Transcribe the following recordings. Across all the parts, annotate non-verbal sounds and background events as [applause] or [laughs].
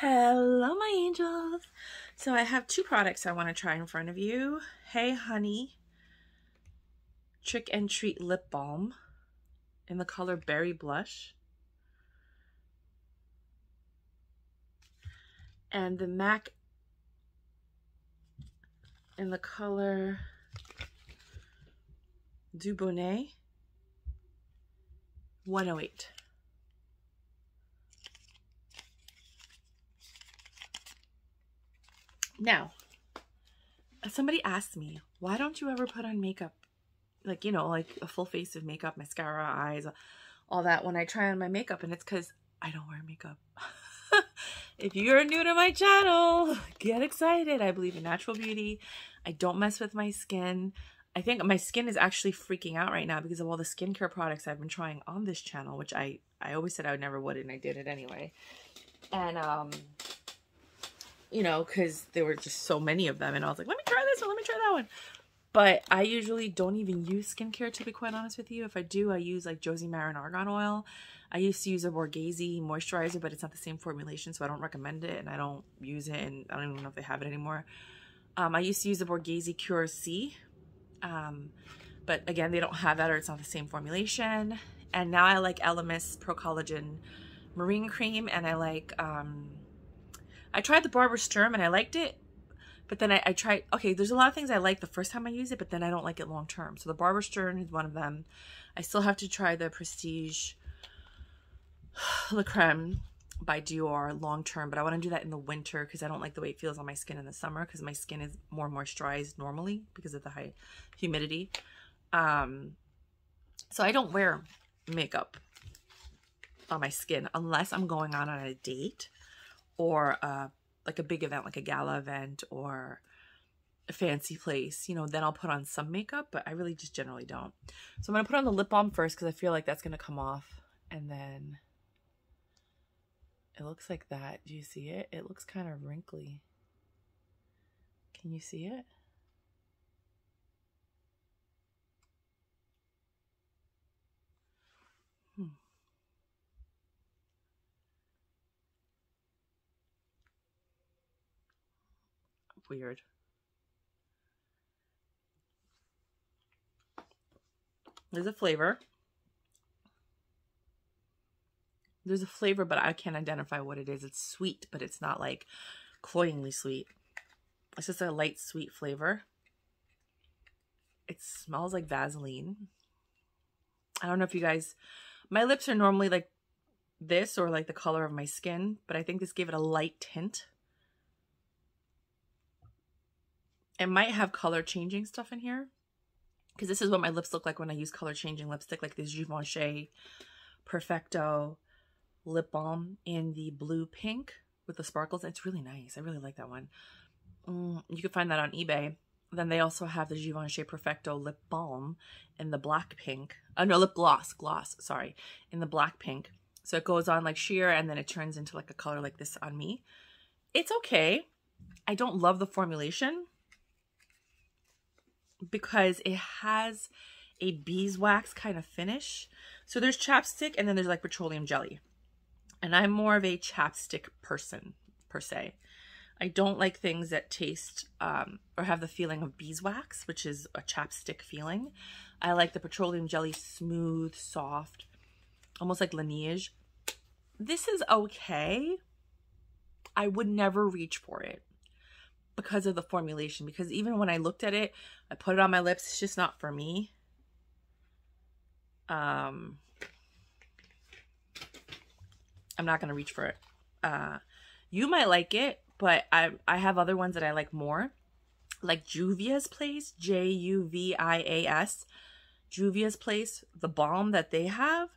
Hello, my angels. So I have two products I want to try in front of you. Hey Honey Trick and Treat Lip Balm in the color Berry Blush. And the MAC in the color Dubonnet 108. Now, somebody asked me, why don't you ever put on makeup? Like, you know, like a full face of makeup, mascara, eyes, all that when I try on my makeup. And it's because I don't wear makeup. [laughs] if you're new to my channel, [laughs] get excited. I believe in natural beauty. I don't mess with my skin. I think my skin is actually freaking out right now because of all the skincare products I've been trying on this channel, which I, I always said I would never would, and I did it anyway. And, um, you know, because there were just so many of them. And I was like, let me try this one, let me try that one. But I usually don't even use skincare, to be quite honest with you. If I do, I use like Josie Maran Argan Oil. I used to use a Borghese moisturizer, but it's not the same formulation, so I don't recommend it, and I don't use it, and I don't even know if they have it anymore. Um, I used to use the Borghese Cure C, um, but again, they don't have that, or it's not the same formulation. And now I like Elemis Pro Collagen Marine Cream, and I like um, I tried the Barbara Sturm and I liked it, but then I, I, tried, okay, there's a lot of things I like the first time I use it, but then I don't like it long term. So the Barbara Sturm is one of them. I still have to try the Prestige [sighs] La Creme by Dior long term, but I want to do that in the winter because I don't like the way it feels on my skin in the summer because my skin is more moisturized normally because of the high humidity. Um, so I don't wear makeup on my skin unless I'm going on on a date or uh, like a big event, like a gala event or a fancy place, you know, then I'll put on some makeup, but I really just generally don't. So I'm going to put on the lip balm first because I feel like that's going to come off. And then it looks like that. Do you see it? It looks kind of wrinkly. Can you see it? Weird. There's a flavor. There's a flavor, but I can't identify what it is. It's sweet, but it's not like cloyingly sweet. It's just a light sweet flavor. It smells like Vaseline. I don't know if you guys... My lips are normally like this or like the color of my skin, but I think this gave it a light tint. It might have color changing stuff in here. Because this is what my lips look like when I use color changing lipstick. Like this Givenchy Perfecto lip balm in the blue pink with the sparkles. It's really nice. I really like that one. Mm, you can find that on eBay. Then they also have the Givenchy Perfecto lip balm in the black pink. Oh, no, lip gloss. Gloss, sorry. In the black pink. So it goes on like sheer and then it turns into like a color like this on me. It's okay. I don't love the formulation because it has a beeswax kind of finish. So there's chapstick and then there's like petroleum jelly. And I'm more of a chapstick person per se. I don't like things that taste um, or have the feeling of beeswax, which is a chapstick feeling. I like the petroleum jelly smooth, soft, almost like Laneige. This is okay. I would never reach for it because of the formulation. Because even when I looked at it, I put it on my lips. It's just not for me. Um, I'm not going to reach for it. Uh, you might like it, but I, I have other ones that I like more. Like Juvia's Place, J-U-V-I-A-S. Juvia's Place, the balm that they have.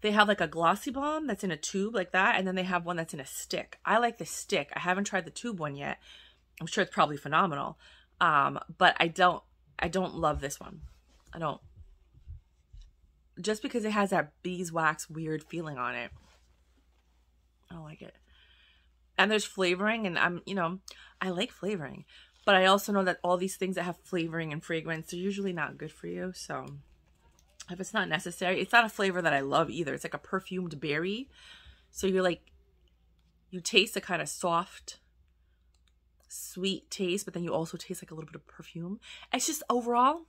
They have like a glossy balm that's in a tube like that, and then they have one that's in a stick. I like the stick. I haven't tried the tube one yet, I'm sure it's probably phenomenal. Um, but I don't, I don't love this one. I don't, just because it has that beeswax weird feeling on it. I don't like it. And there's flavoring and I'm, you know, I like flavoring, but I also know that all these things that have flavoring and fragrance are usually not good for you. So if it's not necessary, it's not a flavor that I love either. It's like a perfumed berry. So you're like you taste a kind of soft, sweet taste, but then you also taste like a little bit of perfume. It's just overall,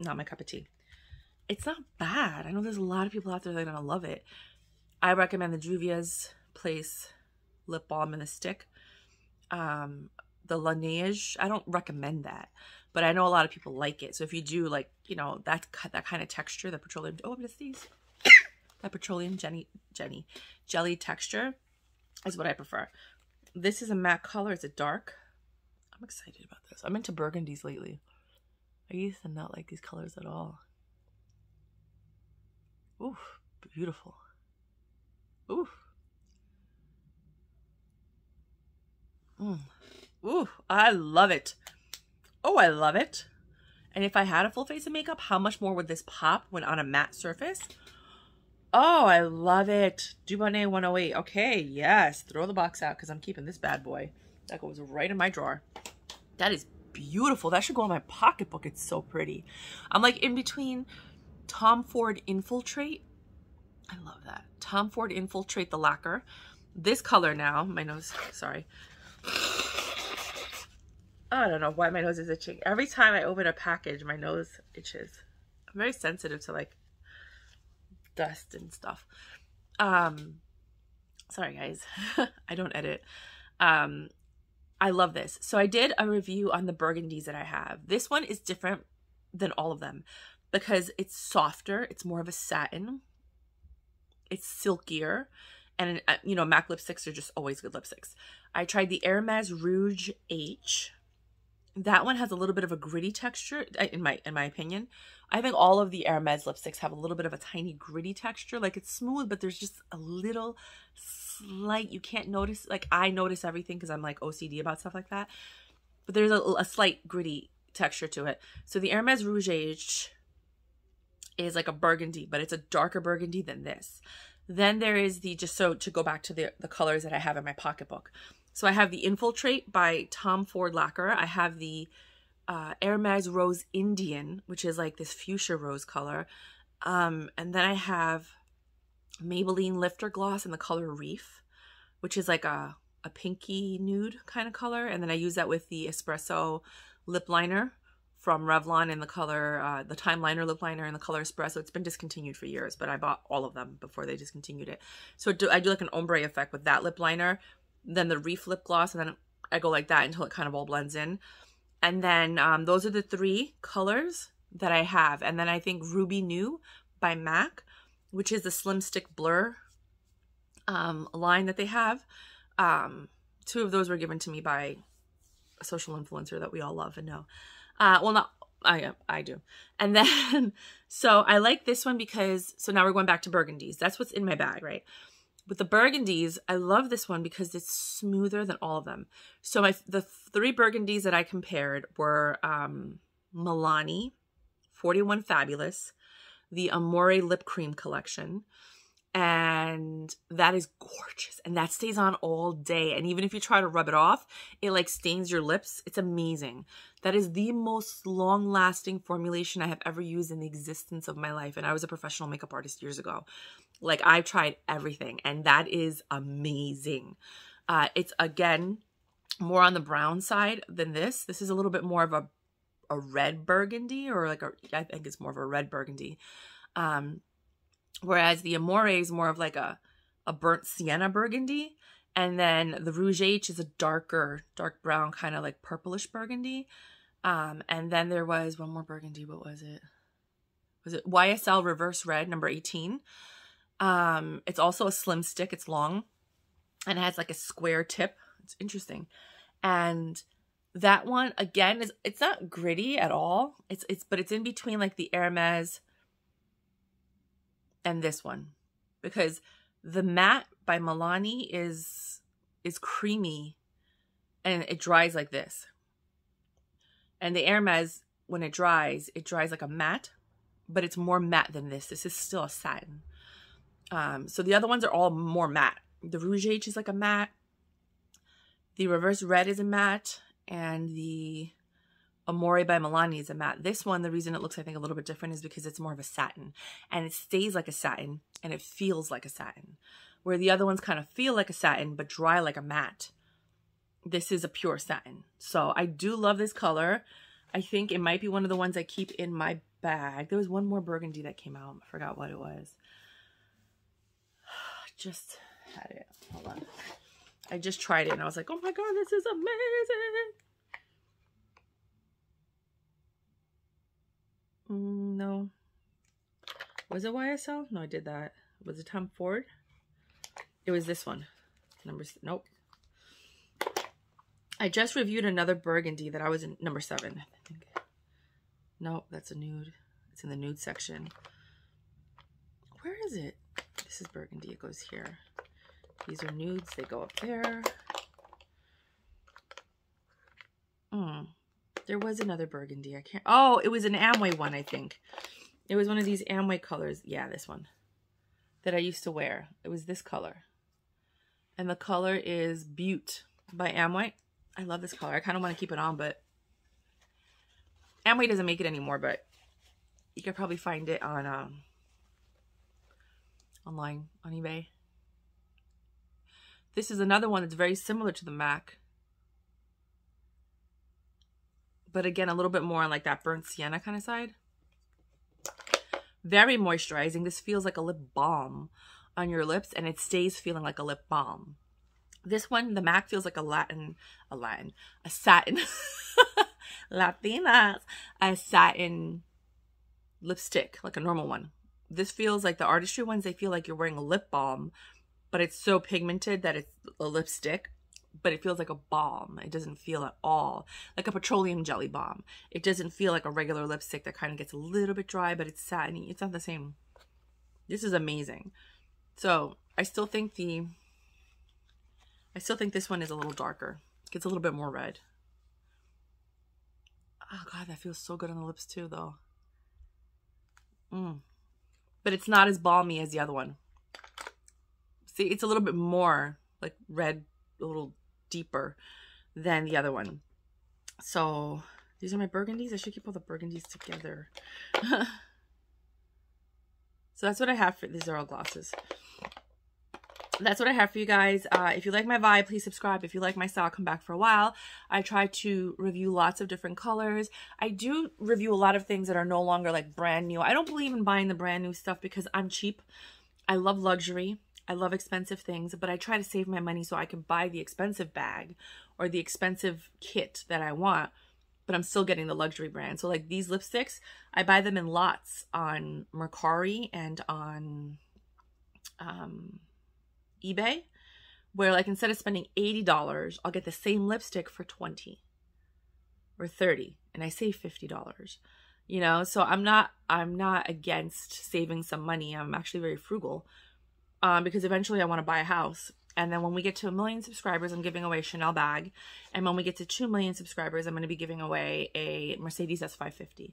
not my cup of tea. It's not bad. I know there's a lot of people out there that are to love it. I recommend the Juvia's Place lip balm in a stick. Um, the Laneige, I don't recommend that, but I know a lot of people like it. So if you do like, you know, that that kind of texture, the petroleum, oh, what is these? that petroleum Jenny, Jenny jelly texture is what I prefer. This is a matte color. It's a dark. I'm excited about this. I'm into burgundies lately. I used to not like these colors at all. Ooh, beautiful. Ooh. Mm. Ooh, I love it. Oh, I love it. And if I had a full face of makeup, how much more would this pop when on a matte surface? Oh, I love it. Dubonnet 108. Okay, yes. Throw the box out because I'm keeping this bad boy. That goes right in my drawer. That is beautiful. That should go in my pocketbook. It's so pretty. I'm like in between Tom Ford Infiltrate. I love that. Tom Ford Infiltrate the lacquer. This color now, my nose, [laughs] sorry. I don't know why my nose is itching. Every time I open a package, my nose itches. I'm very sensitive to like dust and stuff. Um, sorry guys, [laughs] I don't edit. Um, I love this. So I did a review on the burgundies that I have. This one is different than all of them because it's softer. It's more of a satin. It's silkier. And, uh, you know, MAC lipsticks are just always good lipsticks. I tried the Hermes Rouge H. That one has a little bit of a gritty texture, in my in my opinion. I think all of the Hermes lipsticks have a little bit of a tiny gritty texture. Like it's smooth, but there's just a little slight, you can't notice, like I notice everything because I'm like OCD about stuff like that. But there's a, a slight gritty texture to it. So the Hermes Rouge is like a burgundy, but it's a darker burgundy than this. Then there is the, just so to go back to the, the colors that I have in my pocketbook. So I have the Infiltrate by Tom Ford Lacquer. I have the uh, Hermes Rose Indian, which is like this fuchsia rose color. Um, and then I have Maybelline Lifter Gloss in the color Reef, which is like a, a pinky nude kind of color. And then I use that with the Espresso lip liner from Revlon in the color, uh, the Time Liner lip liner in the color Espresso. It's been discontinued for years, but I bought all of them before they discontinued it. So do, I do like an ombre effect with that lip liner, then the Reef lip gloss, and then I go like that until it kind of all blends in. And then um, those are the three colors that I have. And then I think Ruby New by MAC, which is the Slim Stick Blur um, line that they have. Um, two of those were given to me by a social influencer that we all love and know. Uh, well, not I I do. And [laughs] then so I like this one because so now we're going back to burgundies. That's what's in my bag, right? With the burgundies, I love this one because it's smoother than all of them. So my the three burgundies that I compared were um, Milani, 41 Fabulous, the Amore Lip Cream Collection, and that is gorgeous and that stays on all day and even if you try to rub it off it like stains your lips it's amazing that is the most long lasting formulation i have ever used in the existence of my life and i was a professional makeup artist years ago like I've tried everything and that is amazing. Uh, it's again more on the brown side than this. This is a little bit more of a a red burgundy or like a I think it's more of a red burgundy. Um, whereas the Amore is more of like a a burnt sienna burgundy. And then the Rouge H is a darker, dark brown, kind of like purplish burgundy. Um, and then there was one more burgundy. What was it? Was it YSL Reverse Red, number 18? Um, it's also a slim stick. It's long and it has like a square tip. It's interesting. And that one again is it's not gritty at all. It's it's but it's in between like the Hermes and this one because the matte by Milani is is creamy and it dries like this. And the Hermes when it dries, it dries like a matte, but it's more matte than this. This is still a satin. Um, so the other ones are all more matte. The Rouge H is like a matte. The Reverse Red is a matte. And the Amore by Milani is a matte. This one, the reason it looks, I think, a little bit different is because it's more of a satin. And it stays like a satin. And it feels like a satin. where the other ones kind of feel like a satin but dry like a matte. This is a pure satin. So I do love this color. I think it might be one of the ones I keep in my bag. There was one more burgundy that came out. I forgot what it was. [sighs] Just had it. Hold on. I just tried it and I was like, oh my god, this is amazing. Mm, no. Was it YSL? No, I did that. Was it Tom Ford? It was this one. Number, nope. I just reviewed another burgundy that I was in number seven. I think. Nope, that's a nude. It's in the nude section. Where is it? This is burgundy. It goes here. These are nudes. They go up there. Hmm. There was another burgundy. I can't. Oh, it was an Amway one, I think. It was one of these Amway colors. Yeah, this one that I used to wear. It was this color. And the color is Butte by Amway. I love this color. I kind of want to keep it on, but Amway doesn't make it anymore, but you could probably find it on um, online on eBay. This is another one that's very similar to the MAC. But again, a little bit more on like that burnt sienna kind of side. Very moisturizing. This feels like a lip balm on your lips and it stays feeling like a lip balm. This one, the MAC feels like a Latin, a Latin, a satin, [laughs] Latinas, a satin lipstick, like a normal one. This feels like the artistry ones, they feel like you're wearing a lip balm, but it's so pigmented that it's a lipstick, but it feels like a balm. It doesn't feel at all like a petroleum jelly balm. It doesn't feel like a regular lipstick that kind of gets a little bit dry, but it's satiny. It's not the same. This is amazing. So I still think the I still think this one is a little darker. Gets a little bit more red. Oh god, that feels so good on the lips too though. Mm. But it's not as balmy as the other one. See, it's a little bit more like red, a little deeper than the other one. So these are my burgundies. I should keep all the burgundies together. [laughs] so that's what I have for these are all glosses that's what I have for you guys. Uh, if you like my vibe, please subscribe. If you like my style, come back for a while. I try to review lots of different colors. I do review a lot of things that are no longer like brand new. I don't believe in buying the brand new stuff because I'm cheap. I love luxury. I love expensive things, but I try to save my money so I can buy the expensive bag or the expensive kit that I want, but I'm still getting the luxury brand. So like these lipsticks, I buy them in lots on Mercari and on um, eBay where like instead of spending $80, I'll get the same lipstick for 20 or 30 and I save $50. You know, so I'm not I'm not against saving some money. I'm actually very frugal. Um, because eventually I want to buy a house. And then when we get to a million subscribers, I'm giving away a Chanel bag. And when we get to 2 million subscribers, I'm going to be giving away a Mercedes S550.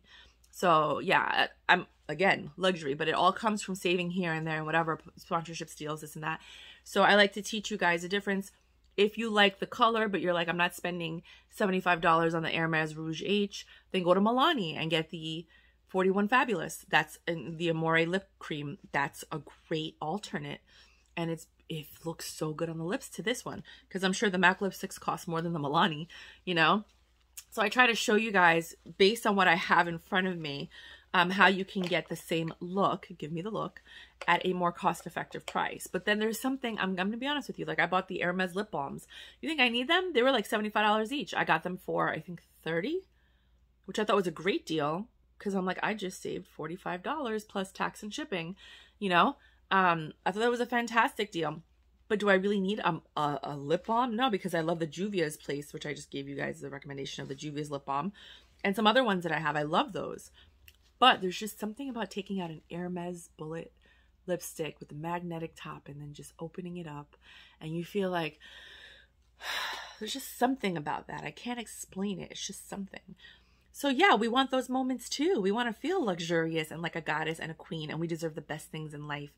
So yeah, I'm again luxury, but it all comes from saving here and there and whatever sponsorship deals, this and that. So I like to teach you guys a difference. If you like the color, but you're like, I'm not spending $75 on the Hermes Rouge H, then go to Milani and get the 41 Fabulous. That's in the Amore lip cream. That's a great alternate. And it's it looks so good on the lips to this one because I'm sure the MAC lipsticks cost more than the Milani, you know? So I try to show you guys based on what I have in front of me, um, how you can get the same look, give me the look, at a more cost-effective price. But then there's something, I'm, I'm going to be honest with you, like I bought the Hermes lip balms. You think I need them? They were like $75 each. I got them for, I think, 30 which I thought was a great deal because I'm like, I just saved $45 plus tax and shipping, you know? Um, I thought that was a fantastic deal. But do I really need a, a, a, lip balm? No, because I love the Juvia's place, which I just gave you guys the recommendation of the Juvia's lip balm. And some other ones that I have. I love those. But there's just something about taking out an Hermes bullet lipstick with a magnetic top and then just opening it up. And you feel like [sighs] there's just something about that. I can't explain it. It's just something. So yeah, we want those moments too. We want to feel luxurious and like a goddess and a queen and we deserve the best things in life.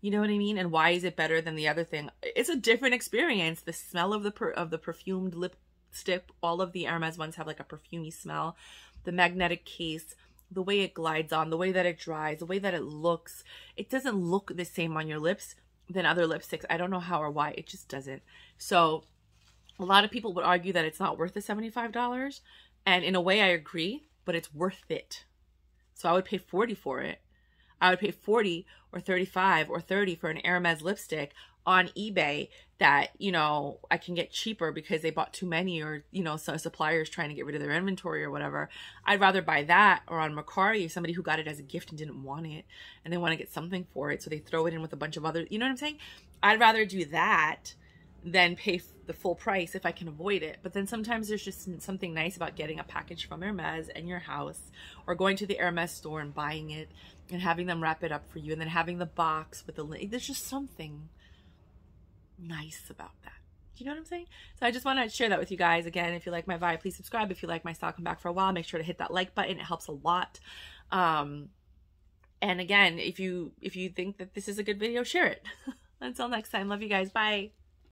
You know what I mean? And why is it better than the other thing? It's a different experience. The smell of the per- of the perfumed lipstick, all of the Hermes ones have like a perfumy smell. The magnetic case, the way it glides on, the way that it dries, the way that it looks, it doesn't look the same on your lips than other lipsticks. I don't know how or why. It just doesn't. So a lot of people would argue that it's not worth the $75. And in a way I agree, but it's worth it. So I would pay 40 for it. I would pay 40 or 35 or 30 for an Hermes lipstick on eBay that, you know, I can get cheaper because they bought too many or, you know, some suppliers trying to get rid of their inventory or whatever. I'd rather buy that or on Mercari, somebody who got it as a gift and didn't want it and they want to get something for it. So they throw it in with a bunch of other, you know what I'm saying? I'd rather do that than pay the full price if I can avoid it. But then sometimes there's just something nice about getting a package from Hermes in your house or going to the Hermes store and buying it and having them wrap it up for you and then having the box with the link. There's just something nice about that. Do you know what I'm saying? So I just want to share that with you guys. Again, if you like my vibe, please subscribe. If you like my style, come back for a while. Make sure to hit that like button. It helps a lot. Um, and again, if you if you think that this is a good video, share it. [laughs] Until next time, love you guys. Bye.